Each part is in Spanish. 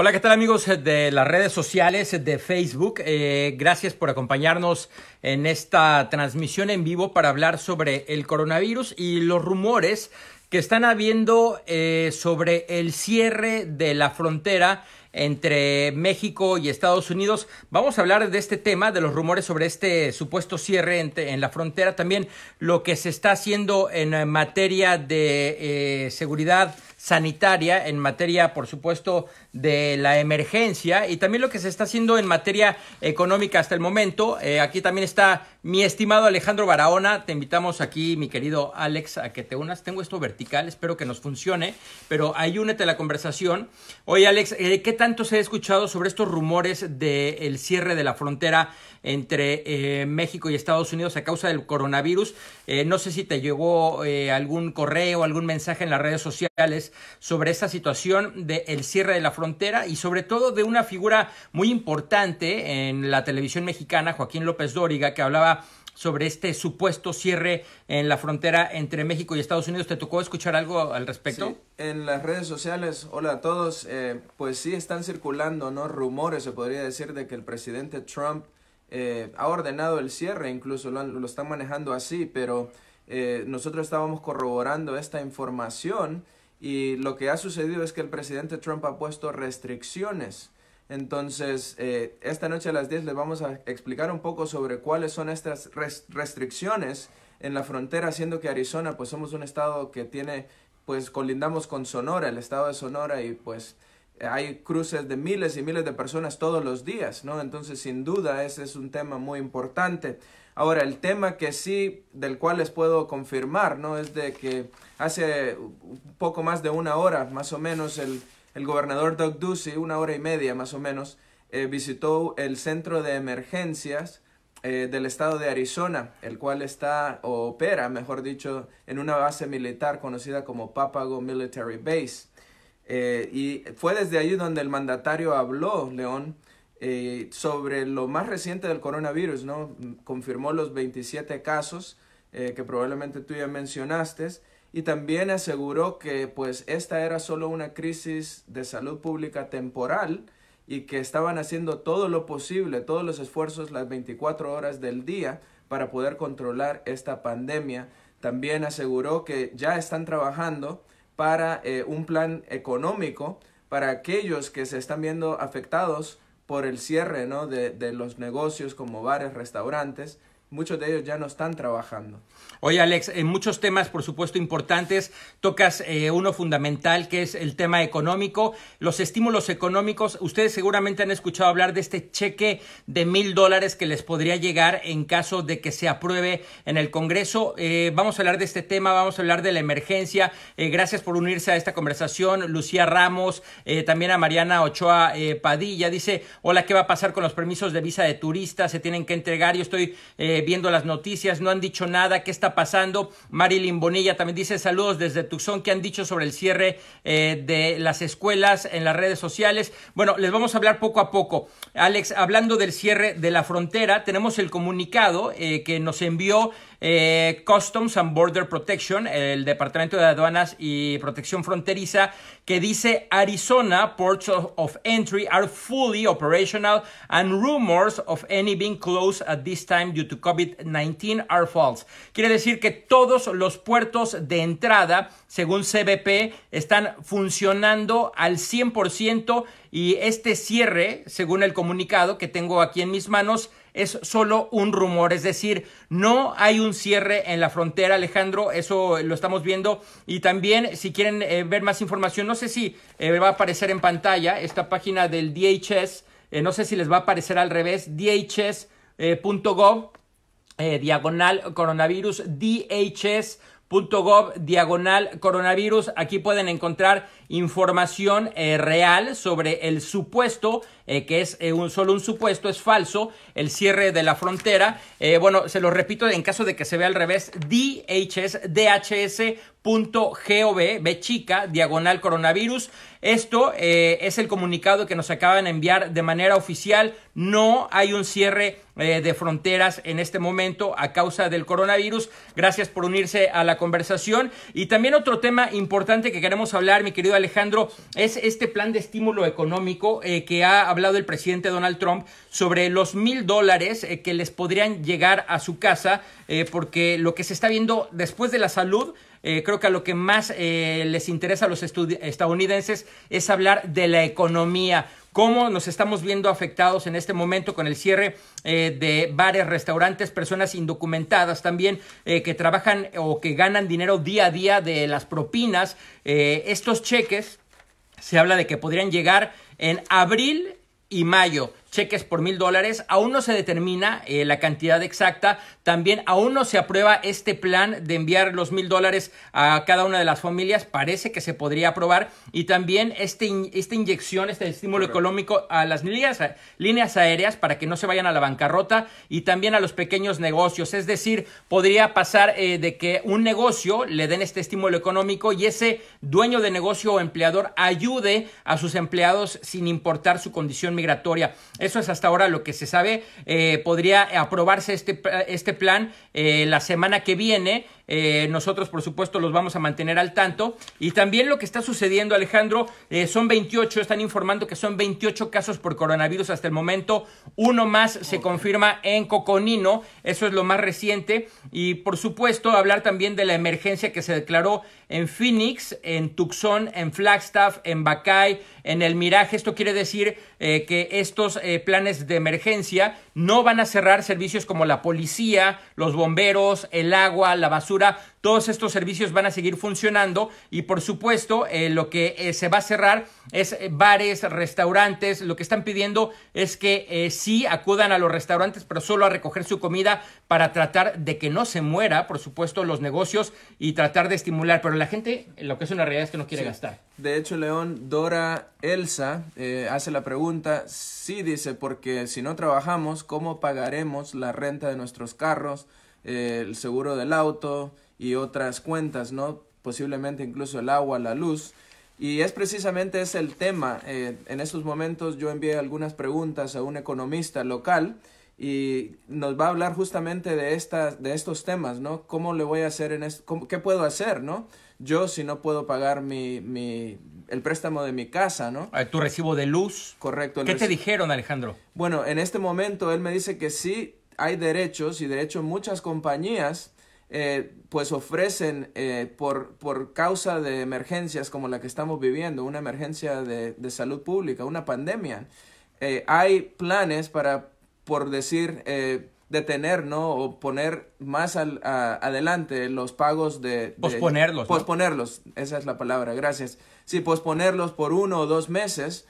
Hola, ¿qué tal amigos de las redes sociales de Facebook? Eh, gracias por acompañarnos en esta transmisión en vivo para hablar sobre el coronavirus y los rumores que están habiendo eh, sobre el cierre de la frontera entre México y Estados Unidos. Vamos a hablar de este tema, de los rumores sobre este supuesto cierre en, la frontera, también lo que se está haciendo en materia de eh, seguridad sanitaria, en materia, por supuesto, de la emergencia y también lo que se está haciendo en materia económica hasta el momento. Eh, aquí también está mi estimado Alejandro Barahona. Te invitamos aquí, mi querido Alex, a que te unas. Tengo esto vertical, espero que nos funcione, pero ahí únete a la conversación. Oye, Alex, eh, ¿qué tanto se ha escuchado sobre estos rumores del cierre de la frontera entre eh, México y Estados Unidos a causa del coronavirus? no sé si te llegó algún correo, algún mensaje en las redes sociales sobre esta situación del cierre de la frontera y sobre todo de una figura muy importante en la televisión mexicana, Joaquín López Dóriga, que hablaba sobre este supuesto cierre en la frontera entre México y Estados Unidos. ¿Te tocó escuchar algo al respecto? Sí, en las redes sociales, hola a todos, eh, pues sí están circulando no rumores, se podría decir, de que el presidente Trump eh, ha ordenado el cierre, incluso lo, lo están manejando así, pero eh, nosotros estábamos corroborando esta información y lo que ha sucedido es que el presidente Trump ha puesto restricciones. Entonces, eh, esta noche a las 10 les vamos a explicar un poco sobre cuáles son estas restricciones en la frontera, siendo que Arizona, pues somos un estado que tiene, pues colindamos con Sonora, el estado de Sonora, y pues hay cruces de miles y miles de personas todos los días, ¿no? Entonces, sin duda, ese es un tema muy importante. Ahora, el tema que sí, del cual les puedo confirmar, ¿no? Es de que hace un poco más de una hora, más o menos, el, el gobernador Doug Ducey, una hora y media más o menos, eh, visitó el centro de emergencias eh, del estado de Arizona, el cual está o opera, mejor dicho, en una base militar conocida como Papago Military Base. Eh, y fue desde allí donde el mandatario habló, León, eh, sobre lo más reciente del coronavirus, ¿no? Confirmó los 27 casos eh, que probablemente tú ya mencionaste y también aseguró que pues esta era solo una crisis de salud pública temporal y que estaban haciendo todo lo posible, todos los esfuerzos las 24 horas del día para poder controlar esta pandemia. También aseguró que ya están trabajando para eh, un plan económico para aquellos que se están viendo afectados por el cierre ¿no? de, de los negocios como bares, restaurantes, muchos de ellos ya no están trabajando. Oye, Alex, en muchos temas, por supuesto, importantes, tocas eh, uno fundamental que es el tema económico, los estímulos económicos. Ustedes seguramente han escuchado hablar de este cheque de mil dólares que les podría llegar en caso de que se apruebe en el Congreso. Eh, vamos a hablar de este tema, vamos a hablar de la emergencia. Eh, gracias por unirse a esta conversación, Lucía Ramos, también a Mariana Ochoa Padilla. Dice, hola, ¿qué va a pasar con los permisos de visa de turista? Se tienen que entregar. Yo estoy viendo las noticias, no han dicho nada, ¿qué está pasando? Marilyn Bonilla también dice saludos desde Tucson, ¿qué han dicho sobre el cierre eh, de las escuelas en las redes sociales? Bueno, les vamos a hablar poco a poco. Alex, hablando del cierre de la frontera, tenemos el comunicado eh, que nos envió eh, Customs and Border Protection, el Departamento de Aduanas y Protección Fronteriza, que dice Arizona ports of entry are fully operational and rumors of any being closed at this time due to COVID-19 are false. Quiere decir que todos los puertos de entrada, según CBP, están funcionando al 100% y este cierre, según el comunicado que tengo aquí en mis manos, es solo un rumor, es decir, no hay un cierre en la frontera, Alejandro, eso lo estamos viendo. Y también, si quieren eh, ver más información, no sé si eh, va a aparecer en pantalla esta página del DHS, eh, no sé si les va a aparecer al revés, dhs.gov, diagonal coronavirus, DHS gov diagonal coronavirus. Aquí pueden encontrar información eh, real sobre el supuesto, eh, que es eh, un, solo un supuesto, es falso, el cierre de la frontera. bueno, se lo repito en caso de que se vea al revés, dhs, dhs gov, B diagonal coronavirus. Esto eh, es el comunicado que nos acaban de enviar de manera oficial. No hay un cierre eh, de fronteras en este momento a causa del coronavirus. Gracias por unirse a la conversación. Y también otro tema importante que queremos hablar, mi querido Alejandro, es este plan de estímulo económico eh, que ha hablado el presidente Donald Trump sobre los mil dólares que les podrían llegar a su casa, porque lo que se está viendo después de la salud eh, creo que a lo que más eh, les interesa a los estadounidenses es hablar de la economía, cómo nos estamos viendo afectados en este momento con el cierre eh, de bares, restaurantes, personas indocumentadas también que trabajan o que ganan dinero día a día de las propinas. estos cheques se habla de que podrían llegar en abril y mayo cheques por mil dólares. Aún no se determina eh, la cantidad exacta. También aún no se aprueba este plan de enviar los mil dólares a cada una de las familias. Parece que se podría aprobar. Y también este, esta inyección, este estímulo económico a las líneas, líneas aéreas para que no se vayan a la bancarrota y también a los pequeños negocios. Es decir, podría pasar eh, de que un negocio le den este estímulo económico y ese dueño de negocio o empleador ayude a sus empleados sin importar su condición migratoria. Eso es hasta ahora lo que se sabe. Eh, podría aprobarse este, este plan eh, la semana que viene eh, nosotros, por supuesto, los vamos a mantener al tanto. Y también lo que está sucediendo, Alejandro, eh, son 28, están informando que son 28 casos por coronavirus hasta el momento. Uno más se confirma en Coconino, eso es lo más reciente. Y, por supuesto, hablar también de la emergencia que se declaró en Phoenix, en Tucson, en Flagstaff, en Bacay, en el Miraje. Esto quiere decir eh, que estos planes de emergencia no van a cerrar servicios como la policía, los bomberos, el agua, la basura todos estos servicios van a seguir funcionando y por supuesto eh, lo que eh, se va a cerrar es eh, bares, restaurantes, lo que están pidiendo es que sí acudan a los restaurantes pero solo a recoger su comida para tratar de que no se muera, por supuesto, los negocios y tratar de estimular, pero la gente lo que es una realidad es que no quiere gastar. De hecho, León, Dora Elsa hace la pregunta, sí dice, porque si no trabajamos, ¿cómo pagaremos la renta de nuestros carros? el seguro del auto y otras cuentas, ¿no? Posiblemente incluso el agua, la luz. Y es precisamente ese el tema. Eh, en estos momentos yo envié algunas preguntas a un economista local y nos va a hablar justamente de, estas, de estos temas, ¿no? ¿Cómo le voy a hacer en esto? ¿Qué puedo hacer, no? Yo si no puedo pagar mi, mi, el préstamo de mi casa, ¿no? Ah, tu recibo de luz. Correcto. ¿Qué te dijeron, Alejandro? Bueno, en este momento él me dice que sí hay derechos y de hecho muchas compañías eh, pues ofrecen eh, por, por causa de emergencias como la que estamos viviendo, una emergencia de, de salud pública, una pandemia, eh, hay planes para, por decir, detener, ¿no? O poner más al, adelante los pagos de... posponerlos. Posponerlos, esa es la palabra, gracias. Sí, posponerlos por uno o dos meses,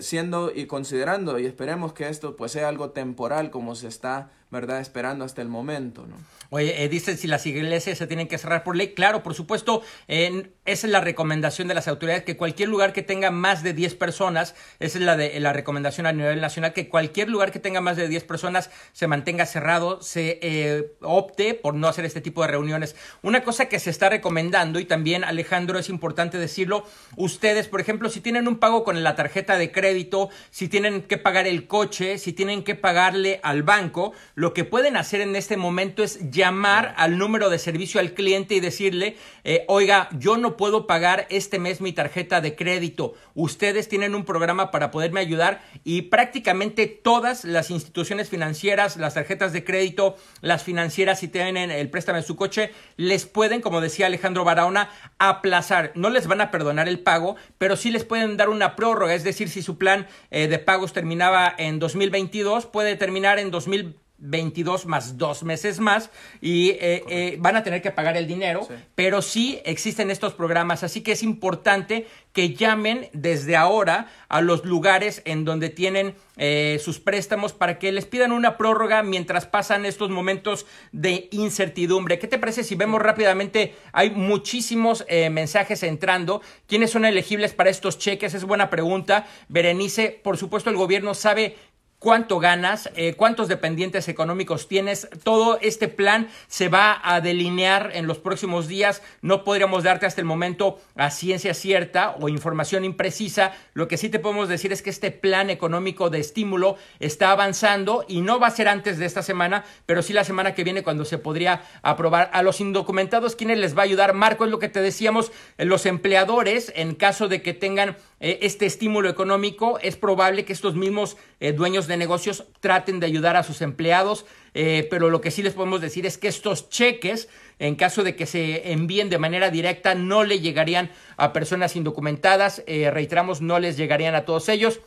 siendo y considerando, y esperemos que esto pues sea algo temporal como se está ¿verdad? Esperando hasta el momento, ¿no? Oye, eh, dicen si las iglesias se tienen que cerrar por ley. Claro, por supuesto, esa es la recomendación de las autoridades, que cualquier lugar que tenga más de 10 personas, esa es la, de, la recomendación a nivel nacional, que cualquier lugar que tenga más de 10 personas se mantenga cerrado, se eh, opte por no hacer este tipo de reuniones. Una cosa que se está recomendando, y también Alejandro es importante decirlo, ustedes, por ejemplo, si tienen un pago con la tarjeta de crédito, si tienen que pagar el coche, si tienen que pagarle al banco, lo que pueden hacer en este momento es llamar al número de servicio al cliente y decirle, eh, oiga, yo no puedo pagar este mes mi tarjeta de crédito. Ustedes tienen un programa para poderme ayudar y prácticamente todas las instituciones financieras, las tarjetas de crédito, las financieras si tienen el préstamo en su coche, les pueden, como decía Alejandro Barahona, aplazar. No les van a perdonar el pago, pero sí les pueden dar una prórroga. Es decir, si su plan eh, de pagos terminaba en 2022, puede terminar en 2023 22 más dos meses más y eh, eh, van a tener que pagar el dinero, pero sí existen estos programas, así que es importante que llamen desde ahora a los lugares en donde tienen eh, sus préstamos para que les pidan una prórroga mientras pasan estos momentos de incertidumbre. ¿Qué te parece si vemos rápidamente? Hay muchísimos mensajes entrando. ¿Quiénes son elegibles para estos cheques? Es buena pregunta. Berenice, por supuesto, el gobierno sabe cuánto ganas, eh, cuántos dependientes económicos tienes. Todo este plan se va a delinear en los próximos días. No podríamos darte hasta el momento a ciencia cierta o información imprecisa. Lo que sí te podemos decir es que este plan económico de estímulo está avanzando y no va a ser antes de esta semana, pero sí la semana que viene cuando se podría aprobar. A los indocumentados, ¿quiénes les va a ayudar? Marco, es lo que te decíamos, los empleadores, en caso de que tengan eh, este estímulo económico, es probable que estos mismos eh, dueños de negocios traten de ayudar a sus empleados, eh, pero lo que sí les podemos decir es que estos cheques, en caso de que se envíen de manera directa, no le llegarían a personas indocumentadas, reiteramos, no les llegarían a todos ellos.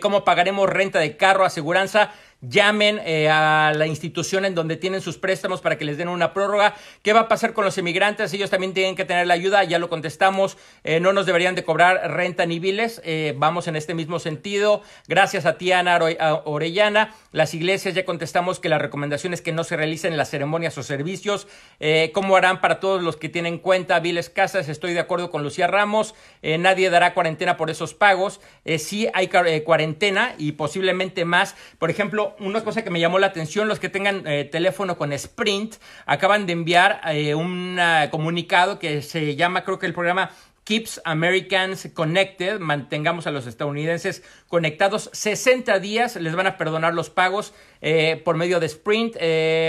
¿Cómo pagaremos renta de carro, aseguranza? Llamen eh, a la institución en donde tienen sus préstamos para que les den una prórroga. ¿Qué va a pasar con los emigrantes? Ellos también tienen que tener la ayuda, ya lo contestamos, eh, no nos deberían de cobrar renta ni biles, eh, vamos en este mismo sentido. Gracias a Tiana Orellana, las iglesias ya contestamos que la recomendación es que no se realicen las ceremonias o servicios. ¿Cómo harán para todos los que tienen cuenta, biles, casas? Estoy de acuerdo con Lucía Ramos, nadie dará cuarentena por esos pagos. sí hay cuarentena y posiblemente más. Por ejemplo, una cosa que me llamó la atención, los que tengan eh, teléfono con Sprint acaban de enviar eh, un comunicado que se llama, creo que el programa Keeps Americans Connected, mantengamos a los estadounidenses conectados 60 días, les van a perdonar los pagos eh, por medio de Sprint.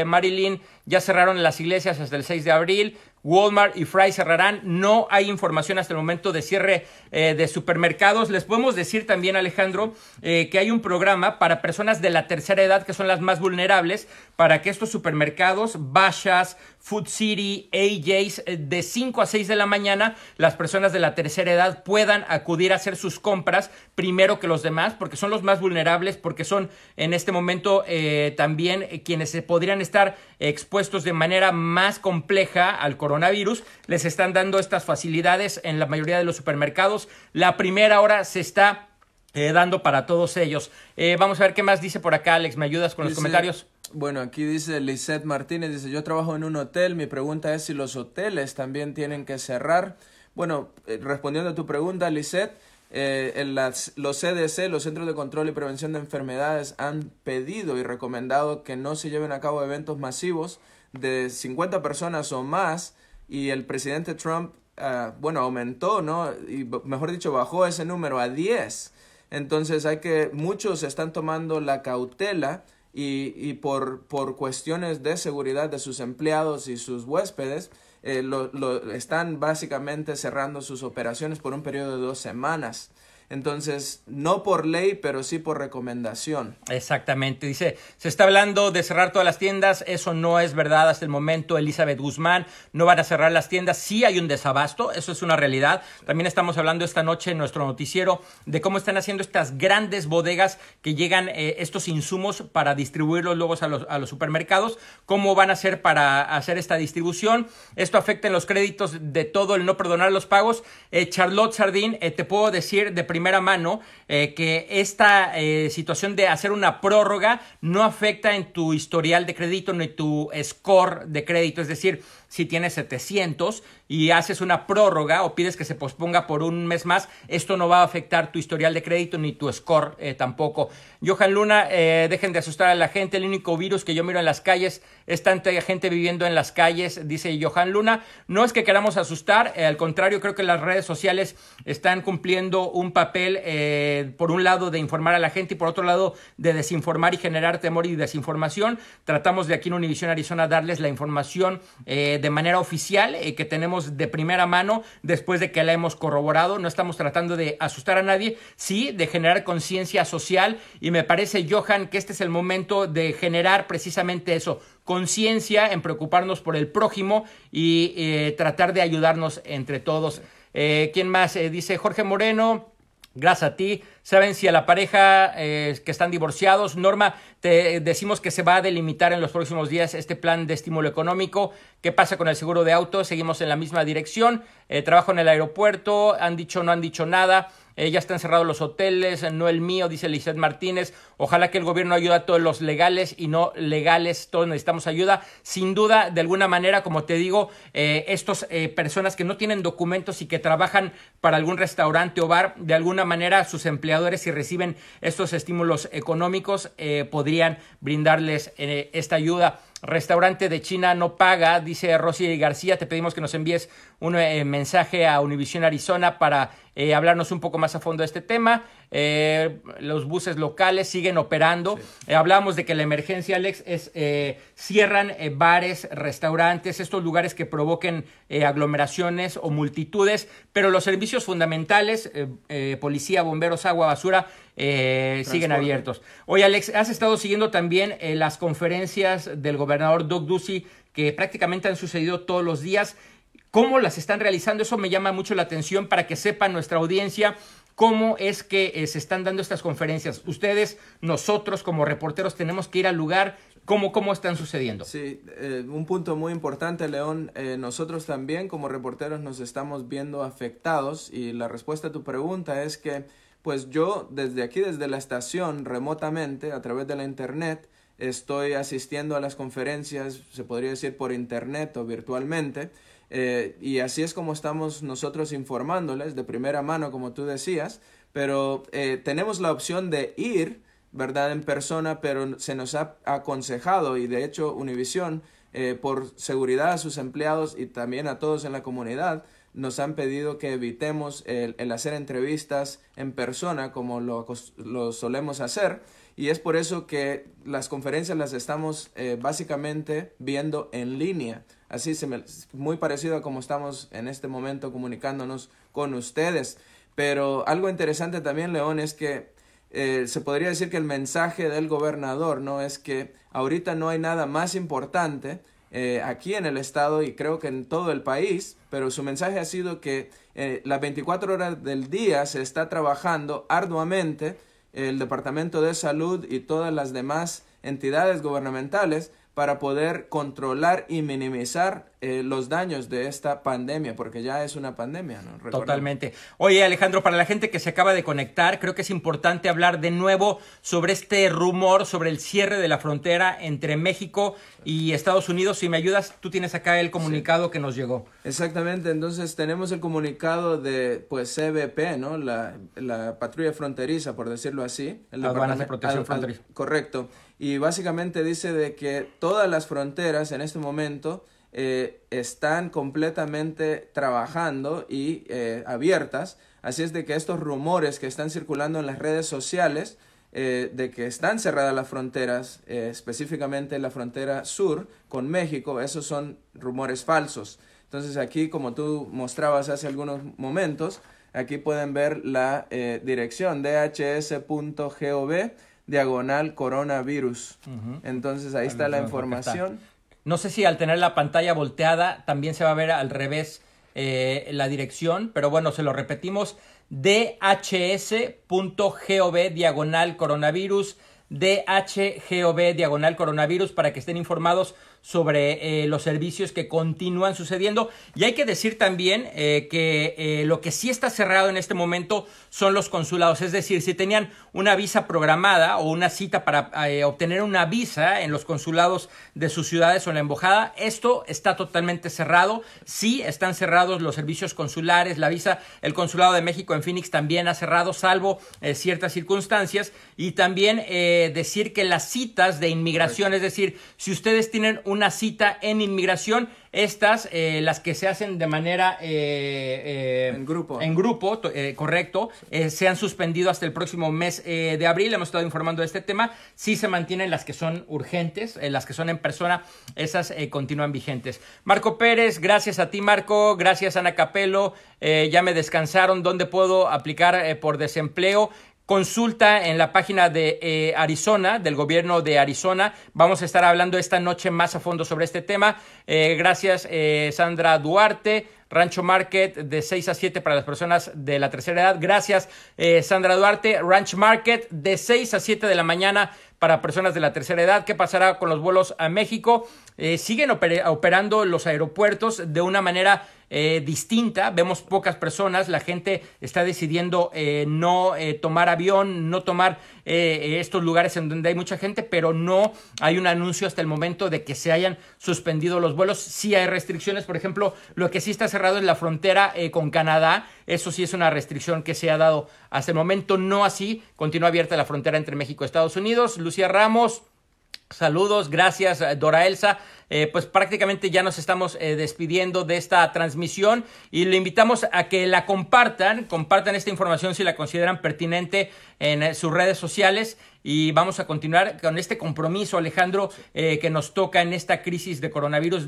Marilyn, ya cerraron las iglesias hasta el 6 de abril, Walmart y Fry cerrarán. No hay información hasta el momento de cierre eh, de supermercados. Les podemos decir también, Alejandro, eh, que hay un programa para personas de la tercera edad que son las más vulnerables para que estos supermercados, Bashas, Food City, AJ's, eh, de 5 a 6 de la mañana, las personas de la tercera edad puedan acudir a hacer sus compras primero que los demás, porque son los más vulnerables, porque son en este momento también quienes se podrían estar expuestos de manera más compleja al coronavirus coronavirus, les están dando estas facilidades en la mayoría de los supermercados. La primera hora se está eh, dando para todos ellos. Eh, vamos a ver qué más dice por acá, Alex. ¿Me ayudas con los comentarios? Bueno, aquí dice Lisette Martínez, dice, yo trabajo en un hotel, mi pregunta es si los hoteles también tienen que cerrar. Bueno, eh, respondiendo a tu pregunta, Lisette, en las, los CDC, los Centros de Control y Prevención de Enfermedades, han pedido y recomendado que no se lleven a cabo eventos masivos de 50 personas o más y el presidente Trump, ah, bueno, aumentó, ¿no? Y mejor dicho, bajó ese número a 10. Entonces hay que, muchos están tomando la cautela y, y por, por cuestiones de seguridad de sus empleados y sus huéspedes, eh, lo, lo, están básicamente cerrando sus operaciones por un periodo de dos semanas. Entonces, no por ley, pero sí por recomendación. Exactamente. Dice, se está hablando de cerrar todas las tiendas. Eso no es verdad hasta el momento. Elizabeth Guzmán, no van a cerrar las tiendas. Sí hay un desabasto, eso es una realidad. También estamos hablando esta noche en nuestro noticiero de cómo están haciendo estas grandes bodegas que llegan eh, estos insumos para distribuirlos luego a los, supermercados. ¿Cómo van a hacer para hacer esta distribución? Esto afecta en los créditos de todo el no perdonar los pagos. Eh, Charlotte Sardín, eh, te puedo decir de primera primera mano eh, que esta eh, situación de hacer una prórroga no afecta en tu historial de crédito ni tu score de crédito. Es decir, si tienes 700 y haces una prórroga o pides que se posponga por un mes más, esto no va a afectar tu historial de crédito ni tu score eh, tampoco. Johan Luna, eh, dejen de asustar a la gente, el único virus que yo miro en las calles es tanta gente viviendo en las calles, dice Johan Luna. No es que queramos asustar, eh, al contrario, creo que las redes sociales están cumpliendo un papel, por un lado, de informar a la gente y por otro lado, de desinformar y generar temor y desinformación. Tratamos de aquí en Univision Arizona darles la información de manera oficial eh, que tenemos de primera mano después de que la hemos corroborado. No estamos tratando de asustar a nadie, sí, de generar conciencia social y me parece, Johan, que este es el momento de generar precisamente eso, conciencia en preocuparnos por el prójimo y eh, tratar de ayudarnos entre todos. Eh, ¿Quién más? dice Jorge Moreno. Gracias a ti. Saben si a la pareja que están divorciados, Norma, te decimos que se va a delimitar en los próximos días este plan de estímulo económico. ¿Qué pasa con el seguro de auto? Seguimos en la misma dirección. Eh, trabajo en el aeropuerto. Han dicho, no han dicho nada. ya están cerrados los hoteles, no el mío, dice Lizeth Martínez. Ojalá que el gobierno ayude a todos los legales y no legales, todos necesitamos ayuda. Sin duda, de alguna manera, como te digo, estas personas que no tienen documentos y que trabajan para algún restaurante o bar, de alguna manera sus si reciben estos estímulos económicos, podrían brindarles esta ayuda. Restaurante de China no paga, dice Rosy García. Te pedimos que nos envíes un eh, mensaje a Univision Arizona para eh, hablarnos un poco más a fondo de este tema. Eh, los buses locales siguen operando. hablamos de que la emergencia, Alex, es cierran bares, restaurantes, estos lugares que provoquen aglomeraciones o multitudes, pero los servicios fundamentales, policía, bomberos, agua, basura, siguen abiertos. Oye, Alex, has estado siguiendo también las conferencias del gobernador Doug Ducey que prácticamente han sucedido todos los días cómo las están realizando. Eso me llama mucho la atención para que sepa nuestra audiencia cómo es que eh, se están dando estas conferencias. Ustedes, nosotros como reporteros tenemos que ir al lugar. ¿Cómo, cómo están sucediendo? Sí, eh, un punto muy importante, León. Eh, nosotros también como reporteros nos estamos viendo afectados y la respuesta a tu pregunta es que pues yo desde aquí, desde la estación, remotamente, a través de la internet, estoy asistiendo a las conferencias, se podría decir por internet o virtualmente, eh, y así es como estamos nosotros informándoles de primera mano, como tú decías, pero eh, tenemos la opción de ir, ¿verdad?, en persona, pero se nos ha aconsejado y de hecho Univision, eh, por seguridad a sus empleados y también a todos en la comunidad, nos han pedido que evitemos el, el hacer entrevistas en persona como lo, lo solemos hacer y es por eso que las conferencias las estamos eh, básicamente viendo en línea. Así se me, muy parecido a como estamos en este momento comunicándonos con ustedes. Pero algo interesante también, León, es que eh, se podría decir que el mensaje del gobernador no es que ahorita no hay nada más importante eh, aquí en el estado y creo que en todo el país, pero su mensaje ha sido que las 24 horas del día se está trabajando arduamente el Departamento de Salud y todas las demás entidades gubernamentales para poder controlar y minimizar eh, los daños de esta pandemia, porque ya es una pandemia, ¿no? Totalmente. Oye, Alejandro, para la gente que se acaba de conectar, creo que es importante hablar de nuevo sobre este rumor sobre el cierre de la frontera entre México y Estados Unidos. Si me ayudas, tú tienes acá el comunicado que nos llegó. Exactamente, entonces tenemos el comunicado de, pues, CBP, ¿no? La, la patrulla fronteriza, por decirlo así. El Aduanas de Protección Fronteriza. Correcto y básicamente dice de que todas las fronteras en este momento eh, están completamente trabajando y eh, abiertas. Así es de que estos rumores que están circulando en las redes sociales eh, de que están cerradas las fronteras, específicamente la frontera sur con México, esos son rumores falsos. Entonces aquí, como tú mostrabas hace algunos momentos, aquí pueden ver la dirección dhs.gov diagonal coronavirus. Entonces ahí está la información. No sé si al tener la pantalla volteada también se va a ver al revés eh, la dirección, pero bueno, se lo repetimos, dhs.gov diagonal coronavirus, dhgov diagonal coronavirus para que estén informados sobre eh, los servicios que continúan sucediendo. Y hay que decir también eh, que eh, lo que sí está cerrado en este momento son los consulados. Es decir, si tenían una visa programada o una cita para obtener una visa en los consulados de sus ciudades o en la embajada, esto está totalmente cerrado. Sí están cerrados los servicios consulares, la visa, el consulado de México en Phoenix también ha cerrado, salvo ciertas circunstancias. Y también decir que las citas de inmigración, es decir, si ustedes tienen una cita en inmigración. Estas, eh, las que se hacen de manera... Eh, eh, en grupo. En grupo, correcto. se han suspendido hasta el próximo mes de abril. Hemos estado informando de este tema. Sí se mantienen las que son urgentes, las que son en persona. Esas continúan vigentes. Marco Pérez, gracias a ti, Marco. Gracias, Ana Capelo. ya me descansaron. ¿Dónde puedo aplicar por desempleo? Consulta en la página de eh, Arizona, del gobierno de Arizona. Vamos a estar hablando esta noche más a fondo sobre este tema. Eh, gracias, eh, Sandra Duarte. Rancho Market de 6 a 7 para las personas de la tercera edad. Gracias, Sandra Duarte. Ranch Market de 6 a 7 de la mañana para personas de la tercera edad. ¿Qué pasará con los vuelos a México? Eh, siguen operando los aeropuertos de una manera eh, distinta. Vemos pocas personas, la gente está decidiendo eh, no eh, tomar avión, no tomar estos lugares en donde hay mucha gente, pero no hay un anuncio hasta el momento de que se hayan suspendido los vuelos. Sí hay restricciones, por ejemplo, lo que sí está cerrado es la frontera con Canadá. Eso sí es una restricción que se ha dado hasta el momento, no así. Continúa abierta la frontera entre México y Estados Unidos. Lucía Ramos. Saludos, gracias Dora Elsa. Eh, pues prácticamente ya nos estamos eh, despidiendo de esta transmisión y le invitamos a que la compartan, compartan esta información si la consideran pertinente en eh, sus redes sociales y vamos a continuar con este compromiso, Alejandro, que nos toca en esta crisis de coronavirus,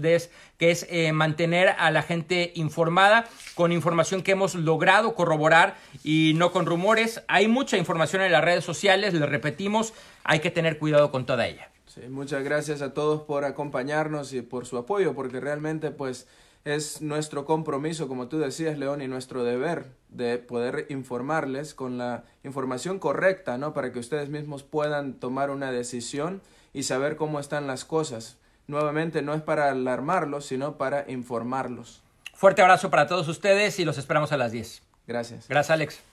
que es mantener a la gente informada con información que hemos logrado corroborar y no con rumores. Hay mucha información en las redes sociales, le repetimos, hay que tener cuidado con toda ella muchas gracias a todos por acompañarnos y por su apoyo, porque realmente pues es nuestro compromiso, como tú decías, León, y nuestro deber de poder informarles con la información correcta, ¿no? Para que ustedes mismos puedan tomar una decisión y saber cómo están las cosas. Nuevamente, no es para alarmarlos, sino para informarlos. Fuerte abrazo para todos ustedes y los esperamos a las 10. Gracias. Gracias, Alex.